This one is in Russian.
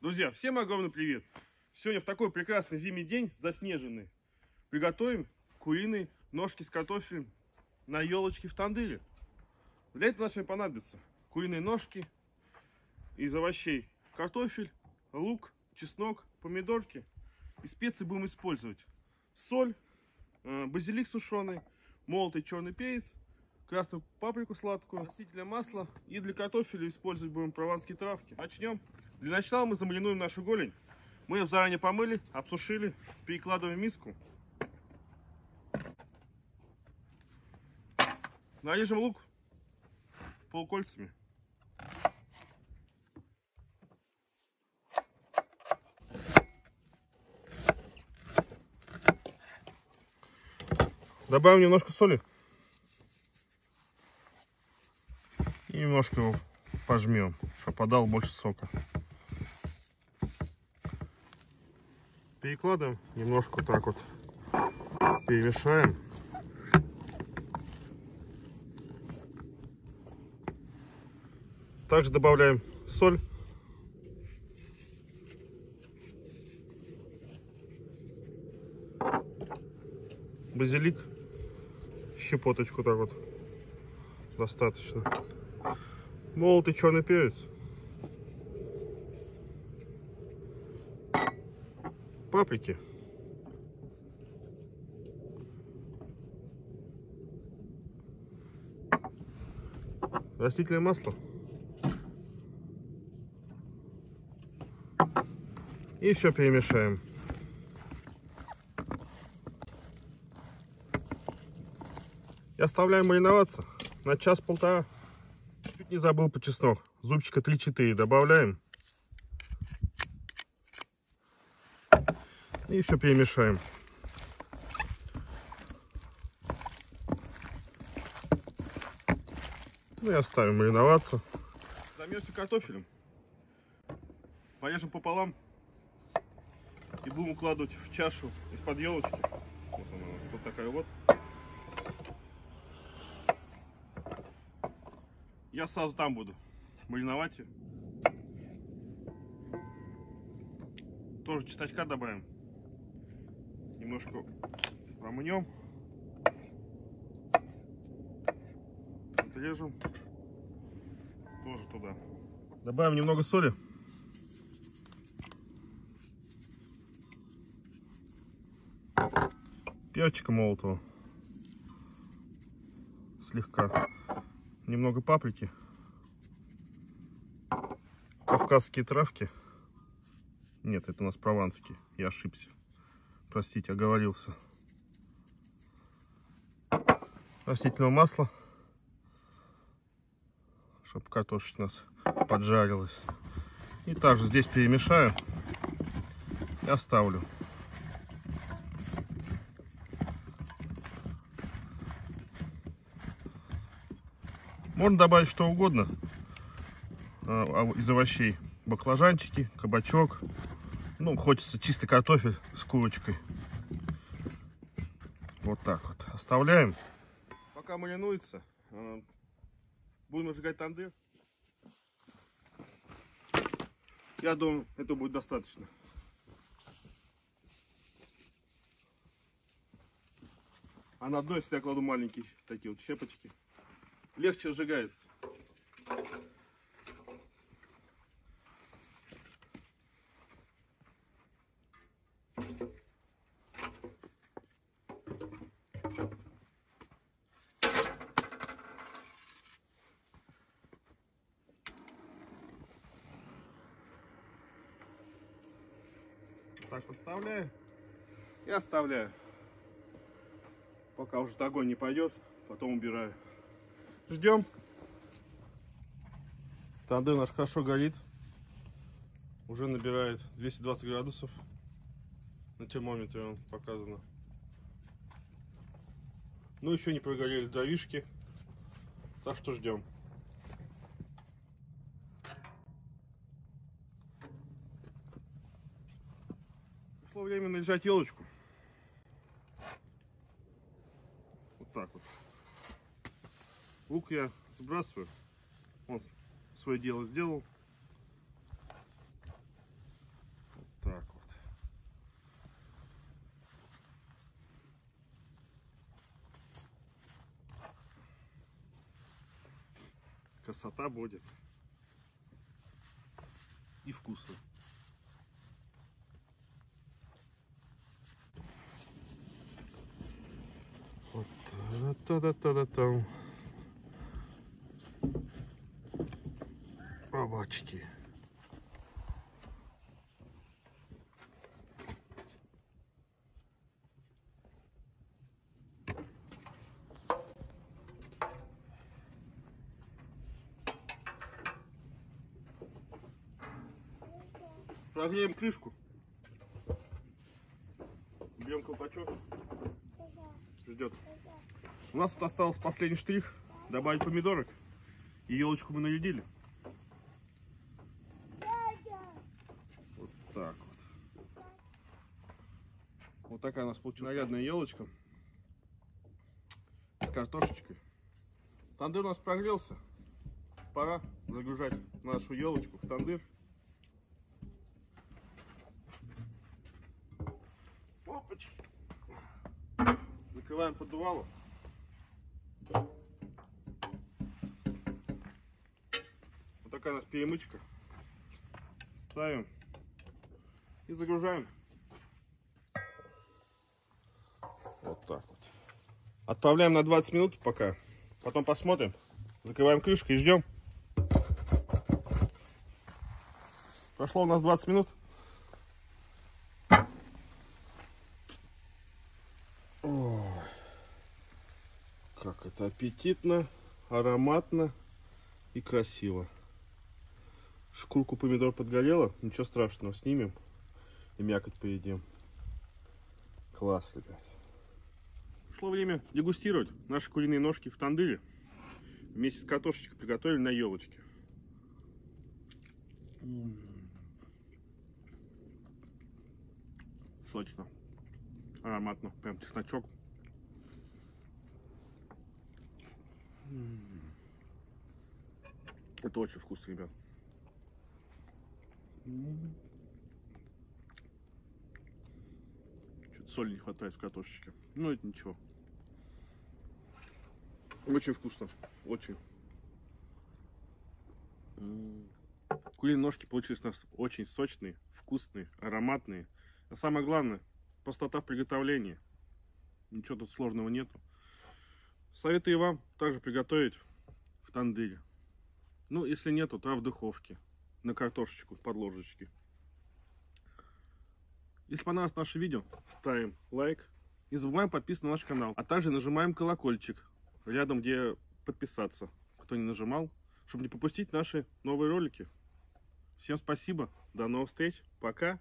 Друзья, всем огромный привет! Сегодня в такой прекрасный зимний день, заснеженный, приготовим куриные ножки с картофелем на елочке в тандыре. Для этого нам сегодня понадобится куриные ножки из овощей, картофель, лук, чеснок, помидорки. И специи будем использовать соль, э, базилик сушеный, молотый черный перец, красную паприку сладкую, растительное масло. И для картофеля использовать будем прованские травки. Начнем. Для начала мы замаринуем нашу голень. Мы ее заранее помыли, обсушили, перекладываем в миску. Нарежем лук полукольцами. Добавим немножко соли. И немножко его пожмем, чтобы подал больше сока. Перекладываем, немножко вот так вот перемешаем. Также добавляем соль. Базилик. Щепоточку так вот. Достаточно. Молотый черный перец. Паприки. Растительное масло. И все перемешаем. И оставляем мариноваться на час-полтора. Чуть не забыл по чеснок. Зубчика 3-4 добавляем. И еще перемешаем. Ну и оставим мариноваться. Займемся картофелем. Порежем пополам. И будем укладывать в чашу из-под елочки. Вот она у нас вот такая вот. Я сразу там буду мариновать ее. Тоже чесночка добавим. Немножко промнем. Отрежем. Тоже туда. Добавим немного соли. Перчика молотого. Слегка. Немного паприки. Кавказские травки. Нет, это у нас прованские. Я ошибся. Простите, оговорился. Растительного масла. Чтобы картошечка у нас поджарилась. И также здесь перемешаю. И оставлю. Можно добавить что угодно а, а, из овощей. Баклажанчики, кабачок. Ну, хочется чистый картофель с курочкой. Вот так вот. Оставляем. Пока маринуется, а, будем сжигать тандыр. Я думаю, это будет достаточно. А на дно я всегда кладу маленькие такие вот щепочки легче сжигает. Так подставляю и оставляю. Пока уже огонь не пойдет, потом убираю. Ждем. Тандыр наш хорошо горит. Уже набирает 220 градусов. На термометре он показано. Ну, еще не прогорели дровишки. Так что ждем. лежать елочку. Вот так вот. Лук я сбрасываю. Вот, свое дело сделал. Вот так вот. Красота будет. И вкусно. Вот та-да-та-да-там. Бабачки. Прогреем крышку. Берем колпачок. Ждет. У нас тут остался последний штрих. Добавить помидорок. И елочку мы нарядили. Вот так вот. Вот такая у нас получилась нарядная елочка. С картошечкой. Тандыр у нас прогрелся. Пора загружать нашу елочку в тандыр. Опачки. Закрываем поддувало. Вот такая у нас перемычка. Ставим и загружаем. Вот так вот. Отправляем на 20 минут пока. Потом посмотрим. Закрываем крышку и ждем. Прошло у нас 20 минут. Это аппетитно, ароматно и красиво. Шкурку помидор подгорела, ничего страшного, снимем и мякоть поедим. Класс, ребят. Пришло время дегустировать наши куриные ножки в тандыре. Вместе с картошечкой приготовили на елочке. Сочно ароматно, прям чесночок. Это очень вкусно, ребят. Что-то соли не хватает в картошечке. Ну, это ничего. Очень вкусно. Очень. Куриные ножки получились у нас очень сочные, вкусные, ароматные. А самое главное, простота в приготовлении. Ничего тут сложного нету. Советую вам также приготовить в тандыре. Ну, если нету, то в духовке. На картошечку, под ложечки. Если понравилось наше видео, ставим лайк. Не забываем подписываться на наш канал. А также нажимаем колокольчик рядом, где подписаться. Кто не нажимал, чтобы не пропустить наши новые ролики. Всем спасибо. До новых встреч. Пока.